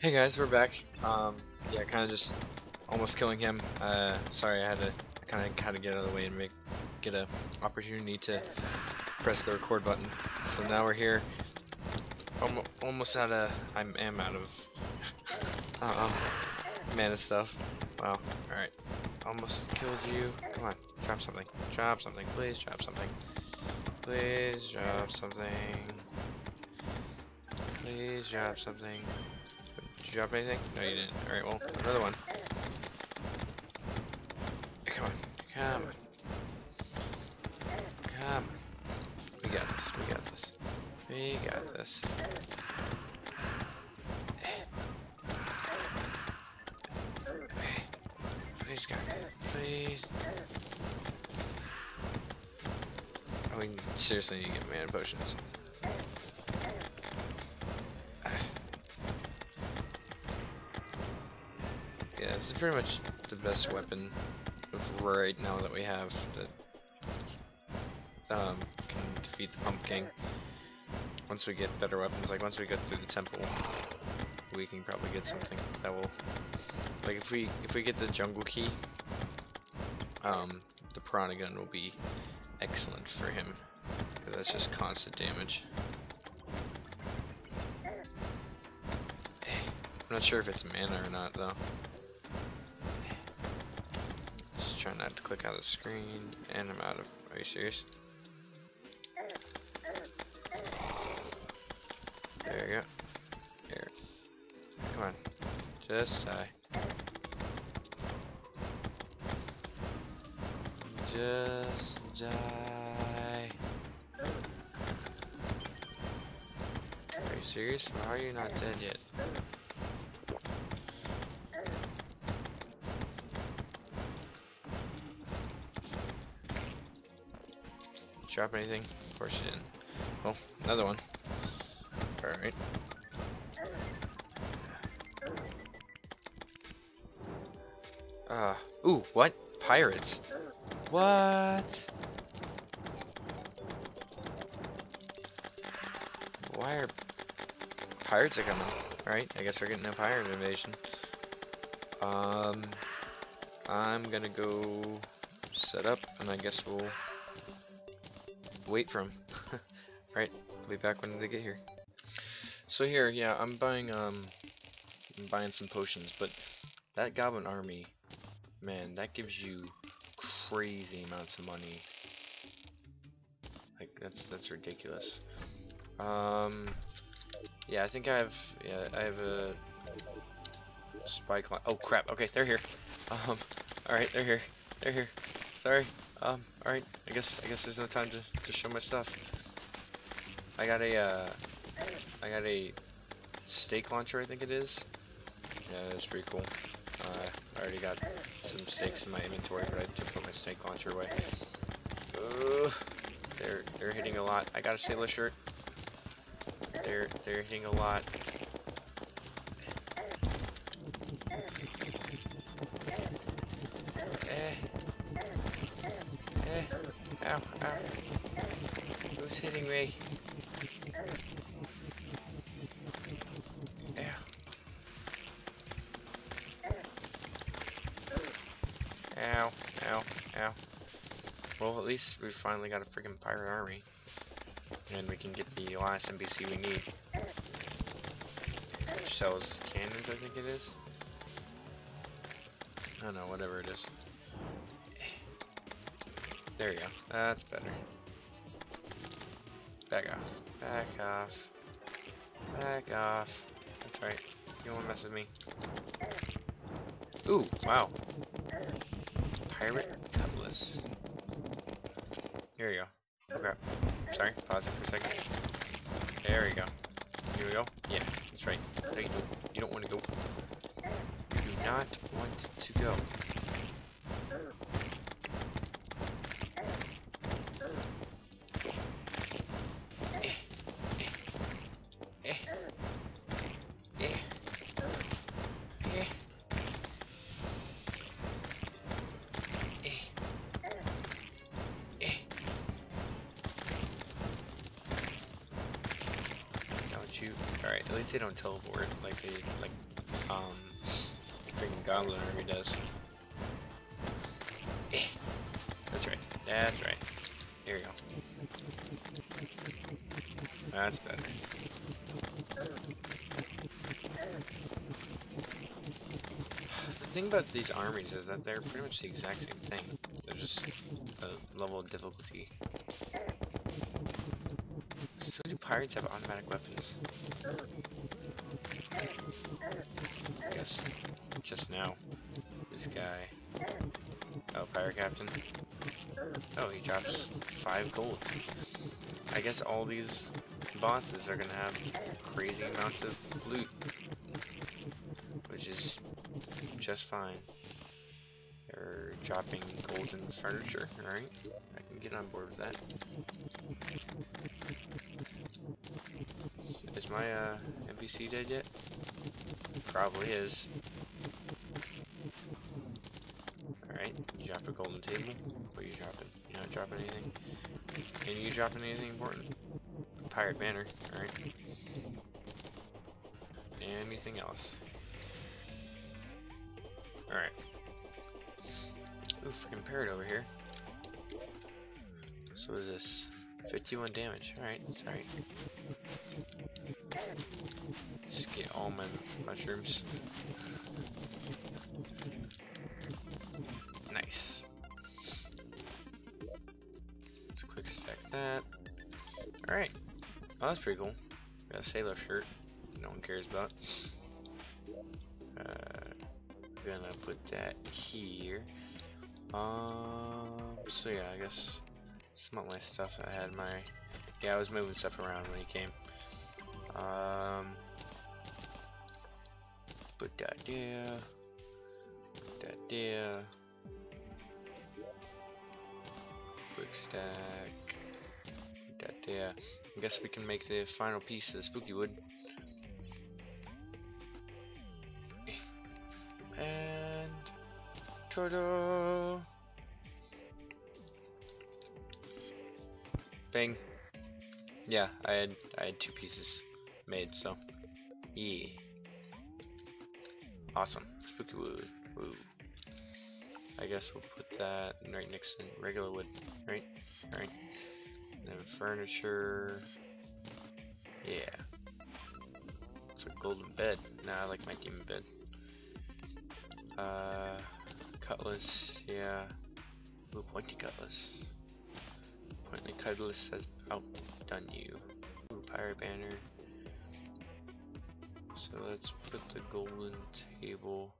Hey guys, we're back. Um, yeah, kind of just almost killing him. Uh, sorry, I had to kind of kind of get out of the way and make get a opportunity to press the record button. So now we're here. Almo almost out of I am out of uh -oh, mana stuff. Wow. All right. Almost killed you. Come on, drop something. Drop something, please. Drop something. Please drop something. Please drop something. Did you drop anything? No, you didn't. Alright, well, another one. Come on. Come on. Come on. We got this. We got this. We got this. Please, God. Please. I mean, seriously, you get mana potions. Pretty much the best weapon right now that we have that um, can defeat the Pumpkin. Once we get better weapons, like once we get through the temple, we can probably get something that will, like if we if we get the jungle key, um, the piranha gun will be excellent for him. Because that's just constant damage. I'm not sure if it's mana or not though. Trying not to click out of the screen, and I'm out of. Are you serious? There you go. Here. Come on. Just die. Just die. Are you serious? Why are you not dead yet? Drop anything? Of course you didn't. Oh, another one. Alright. Uh, ooh, what? Pirates? What? Why are pirates are coming? Alright, I guess we're getting a pirate invasion. Um, I'm gonna go set up, and I guess we'll wait for him. right, I'll be back when they get here. So here, yeah, I'm buying um, I'm buying some potions, but that goblin army, man, that gives you crazy amounts of money. Like that's that's ridiculous. Um, yeah, I think I have yeah I have a spike. Oh crap! Okay, they're here. Um, all right, they're here. They're here. Sorry. Um, alright, I guess I guess there's no time to, to show my stuff. I got a uh I got a stake launcher I think it is. Yeah, that's pretty cool. Uh, I already got some stakes in my inventory, but I took put my stake launcher away. Uh, they're they're hitting a lot. I got a sailor shirt. They're they're hitting a lot. Least we finally got a freaking pirate army. And we can get the last NPC we need. Which sells cannons, I think it is. I don't know, whatever it is. There you go. That's better. Back off. Back off. Back off. That's right. You won't mess with me. Ooh, wow. Pirate Cutlass. Crap. Sorry, pause it for a second. There we go. Here we go. Yeah, that's right. No, you don't. You don't want to go. You do not want to go. They don't teleport like they like um freaking goblin army does. Eh. That's right. That's right. There you go. That's better. The thing about these armies is that they're pretty much the exact same thing. They're just a level of difficulty. So do pirates have automatic weapons? I guess just now. This guy. Oh, pirate captain. Oh, he drops five gold. I guess all these bosses are gonna have crazy amounts of loot. Which is just fine. They're dropping golden furniture, alright? I can get on board with that. Is my uh, NPC dead yet? Probably is. Alright, you drop a golden table. What are you dropping? You're not dropping anything? Can you dropping anything important? Pirate banner, alright. Anything else? Alright. Ooh, freaking parrot over here. So is this? 51 damage. Alright, that's alright. My mushrooms. Nice. Let's quick stack that. Alright. Oh, that's pretty cool. Got a sailor shirt. No one cares about. Uh, gonna put that here. Um, so yeah, I guess some of my stuff I had my yeah I was moving stuff around when he came um put that there. Put that there. Quick stack. Put that there. I guess we can make the final piece of the spooky wood. And ta-da Bing. Yeah, I had I had two pieces made, so. Yeah. Awesome. Spooky wood. Woo. I guess we'll put that right next to regular wood, right? Right. And then furniture. Yeah. It's a golden bed. Nah, I like my demon bed. Uh, cutlass. Yeah. Ooh, pointy cutlass. Pointy Cutlass has outdone you. Ooh, Pirate Banner. Let's put the golden table.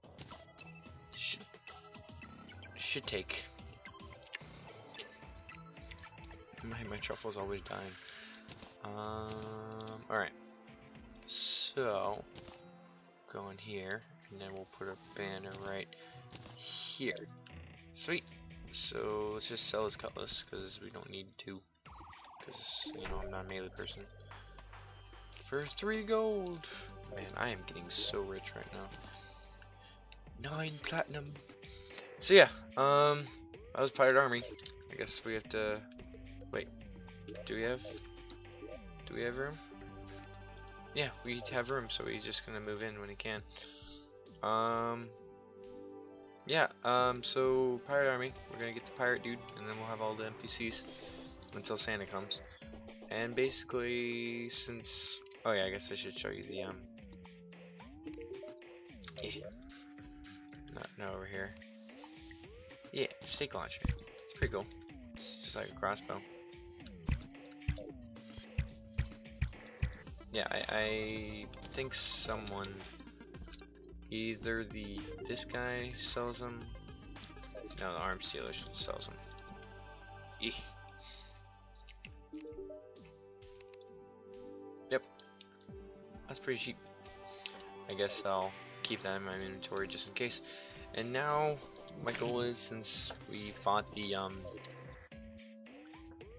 Should, should take. My, my truffle's always dying. Um, alright. So, go in here, and then we'll put a banner right here. Sweet. So let's just sell his cutlass because we don't need to. Because you know I'm not a melee person. For three gold. Man, I am getting so rich right now. Nine platinum. So yeah, um, I was pirate army. I guess we have to. Wait, do we have? Do we have room? Yeah, we have room, so he's just gonna move in when he can. Um, yeah, um, so Pirate Army, we're gonna get the Pirate Dude, and then we'll have all the NPCs until Santa comes. And basically, since, oh yeah, I guess I should show you the, um, over here. Yeah, stake launcher, it's pretty cool, it's just like a crossbow. Yeah, I, I think someone Either the this guy sells them. No, the arm dealer sells them. Eek. Yep. That's pretty cheap. I guess I'll keep that in my inventory just in case. And now my goal is since we fought the um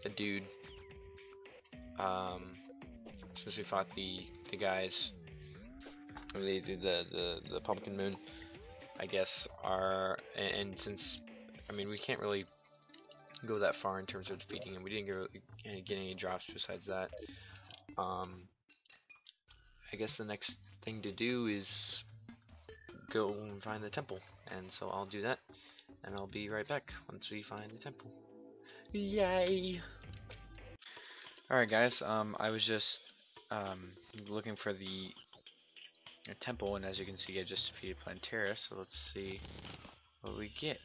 the dude um since we fought the the guys did the, the the pumpkin moon I guess are and, and, since I mean we can't really go that far in terms of defeating him. We didn't get, get any drops besides that. Um I guess the next thing to do is go and find the temple. And so I'll do that, and I'll be right back once we find the temple. Yay! Alright guys, um, I was just um, looking for the temple, and as you can see I just defeated Plantera, so let's see what we get.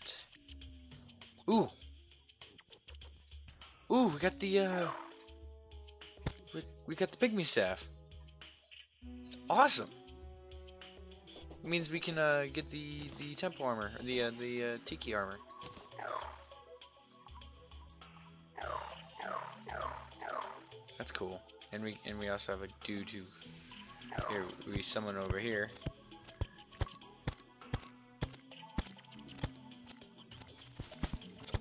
Ooh! Ooh, we got the, uh, we, we got the pygmy staff. Awesome! It means we can, uh, get the, the temple armor, the, uh, the, uh, tiki armor. That's cool. And we, and we also have a dude who, here, we summon over here.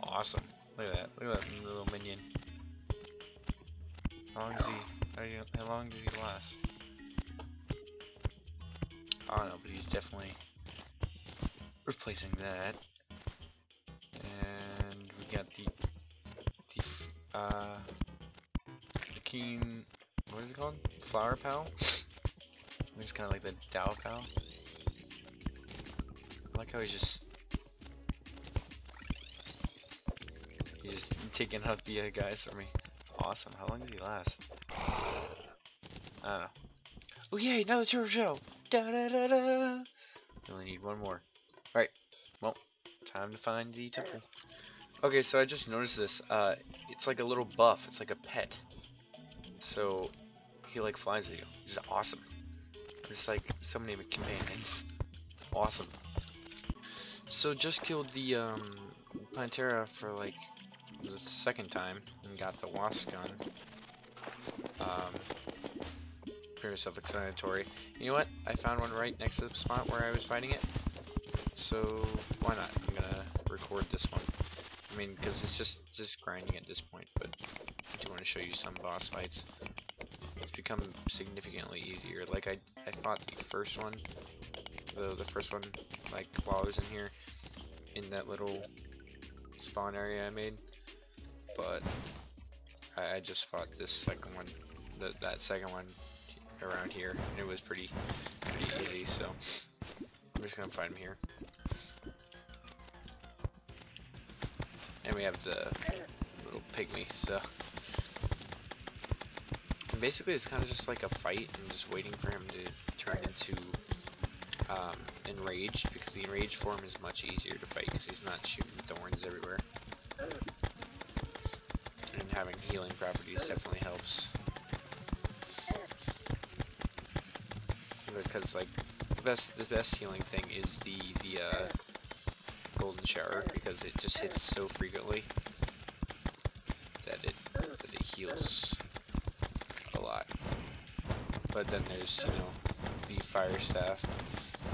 awesome. Look at that. Look at that little minion. How long does he? How, long does he that. And we got the the uh the keen what is it called? Flower Pow? He's kinda like the Dow Pal. I like how he just He's just taking out the uh, guys for me. Awesome. How long does he last? I don't know. Oh yay, another turtle shell! Da da da da! We only need one more. Alright. Well, time to find the temple. Okay, so I just noticed this. Uh, it's like a little buff. It's like a pet. So, he like flies with you. Is awesome. There's like so many companions. Awesome. So just killed the um, Plantera for like the second time and got the wasp gun. Um, pretty self-explanatory. You know what? I found one right next to the spot where I was fighting it. So why not? I'm gonna record this one. I mean, because it's just just grinding at this point. But I do want to show you some boss fights. It's become significantly easier. Like I I fought the first one, the the first one like while I was in here in that little spawn area I made but I, I just fought this second one, the, that second one around here, and it was pretty, pretty easy, so I'm just gonna find him here. And we have the little pygmy, so and basically it's kind of just like a fight and just waiting for him to turn into um, enraged because the enraged form is much easier to fight because he's not shooting thorns everywhere And having healing properties definitely helps. Because like the best the best healing thing is the the uh, shower because it just hits so frequently that it that it heals a lot. But then there's you know the fire staff,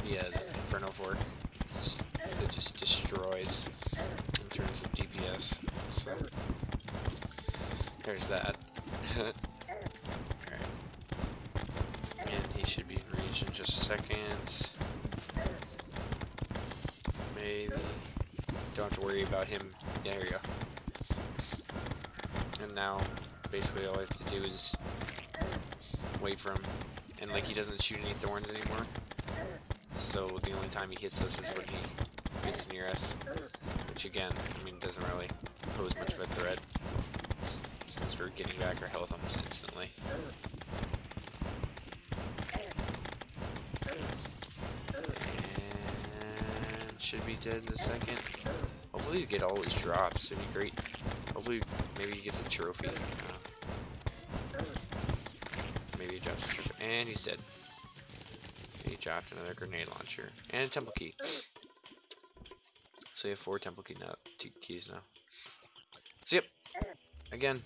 the, uh, the inferno fork that just destroys in terms of DPS. So. There's that. Alright. And he should be reached in just a second. Maybe. Don't have to worry about him. Yeah, here we go. And now, basically all I have to do is wait for him. And like he doesn't shoot any thorns anymore. So the only time he hits us is when he gets near us. Which again, I mean, doesn't really pose much of a threat Since we're getting back our health almost instantly. And should be dead in a second. Hopefully you get all these drops, it'd be great. Hopefully maybe you get the trophy. Uh, maybe he drops trophy. And he's dead. He dropped another grenade launcher. And a temple key. So you have four temple key now, two keys now. So yep, again,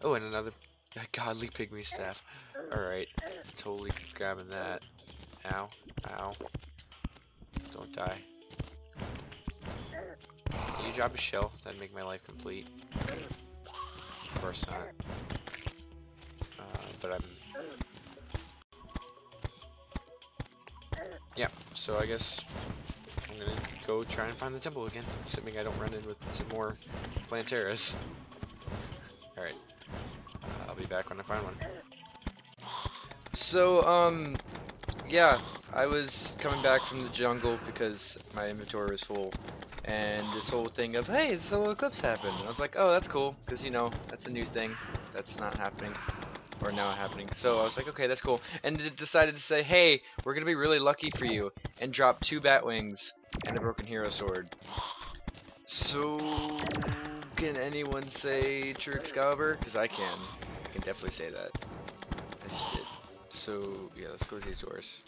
Oh, and another godly pygmy staff. Alright, totally grabbing that. Ow, ow. Don't die. Drop a shell? That'd make my life complete. Of course not. Uh, but I'm... Yeah, so I guess I'm gonna go try and find the temple again, assuming I don't run in with some more Planteras. Alright. I'll be back when I find one. So, um, yeah, I was coming back from the jungle because my inventory was full, and this whole thing of, hey, solar eclipse happened. And I was like, oh, that's cool, because, you know, that's a new thing that's not happening, or now happening. So I was like, okay, that's cool. And it decided to say, hey, we're going to be really lucky for you, and drop two bat wings and a broken hero sword. So, can anyone say True Excalibur? Because I can. I can definitely say that. I just did. So, yeah, let's close these doors.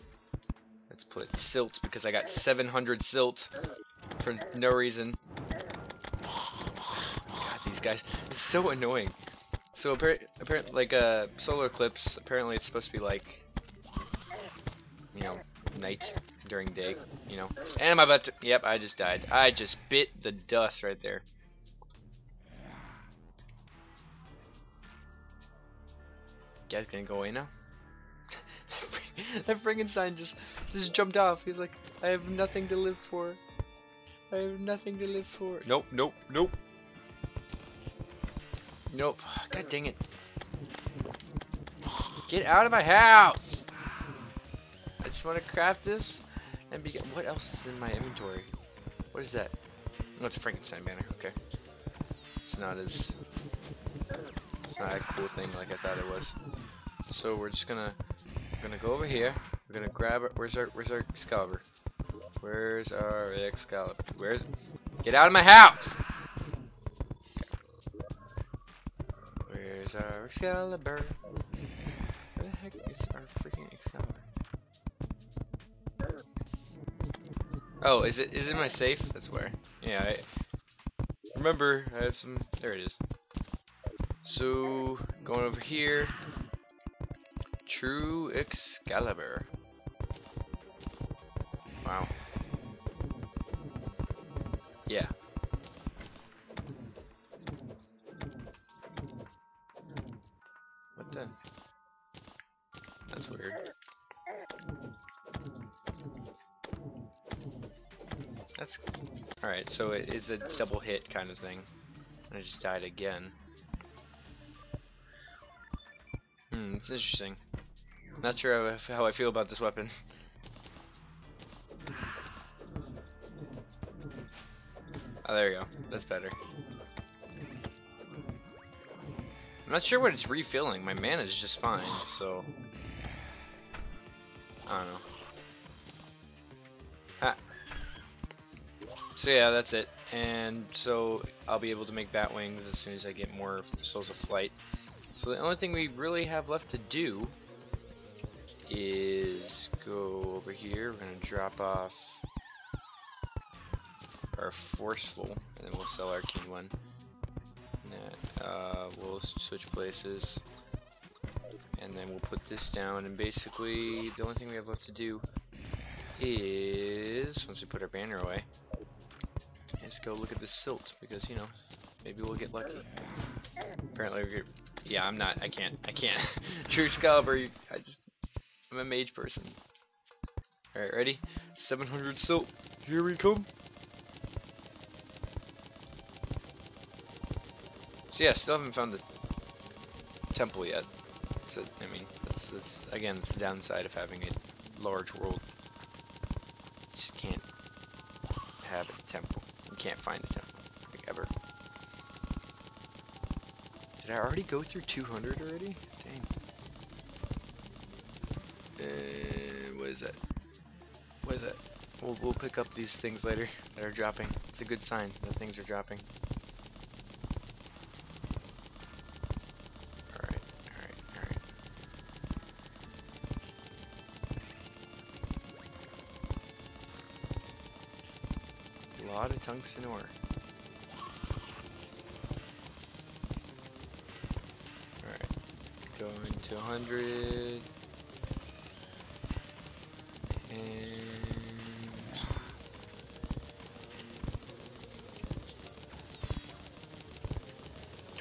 Let's put silt because I got 700 silt for no reason. God, these guys, it's so annoying. So apparently, like uh, solar eclipse, apparently it's supposed to be like, you know, night during day, you know. And I'm about to, yep, I just died. I just bit the dust right there. Guys gonna go away now? that sign just just jumped off. He's like, I have nothing to live for. I have nothing to live for. Nope, nope, nope. Nope. God dang it. Get out of my house! I just want to craft this and be. What else is in my inventory? What is that? No, it's a Frankenstein banner. Okay. It's not as. It's not a cool thing like I thought it was. So we're just gonna we're gonna go over here. We're gonna grab it. Where's our Where's our Excalibur? Where's our Excalibur? Where's? Get out of my house! Where's our Excalibur? Where the heck is our freaking Excalibur? Oh, is it is it in my safe? That's where. Yeah, I remember I have some. There it is. So going over here. True Excalibur. That's alright, so it is a double hit kind of thing. I just died again. Hmm, it's interesting. Not sure how I feel about this weapon. Oh, there you go. That's better. I'm not sure what it's refilling. My mana is just fine, so... I don't know. So yeah, that's it. And so I'll be able to make bat wings as soon as I get more Souls of Flight. So the only thing we really have left to do is go over here. We're going to drop off our forceful, and then we'll sell our keen one. Then, uh, we'll switch places, and then we'll put this down. And basically, the only thing we have left to do is once we put our banner away, let's go look at the silt because you know maybe we'll get lucky. Apparently, yeah, I'm not. I can't. I can't. True Excalibur. I just I'm a mage person. Alright, ready? 700 silt. Here we come. So yeah, still haven't found the temple yet. So, I mean, that's, that's again, it's the downside of having a large world. You just can't have a temple. Can't find temple, like ever. Did I already go through 200 already? Dang. Uh, what is that? What is that? We'll, we'll pick up these things later that are dropping. It's a good sign that things are dropping. Alright, alright, alright. A lot of tungsten ore. Alright, going to 100.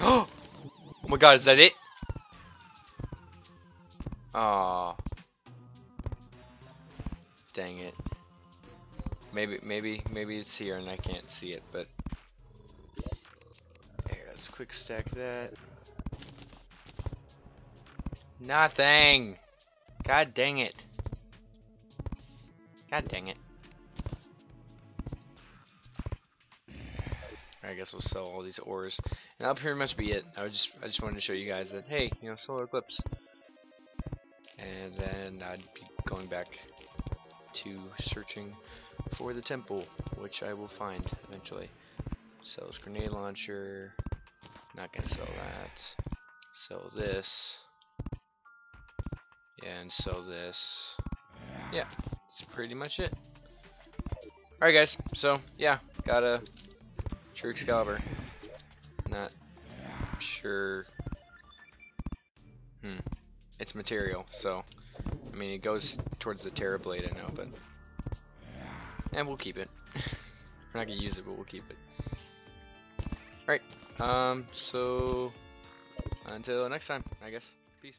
Oh! Oh my god, is that it? Here and I can't see it, but... Let's quick stack that. Nothing! God dang it. God dang it. I guess we'll sell all these ores. And that'll pretty much be it. I just I just wanted to show you guys that hey, you know, solar eclipse. And then I'd be going back to searching for the temple, which I will find eventually. Sells grenade launcher. Not gonna sell that. Sell this. Yeah, and sell this. Yeah, that's pretty much it. Alright guys, so yeah, got a True Excalibur. Not sure. Hmm. It's material, so I mean it goes towards the Terra Blade I know, but and we'll keep it. We're not gonna use it, but we'll keep it. Alright, um, so until next time, I guess. Peace.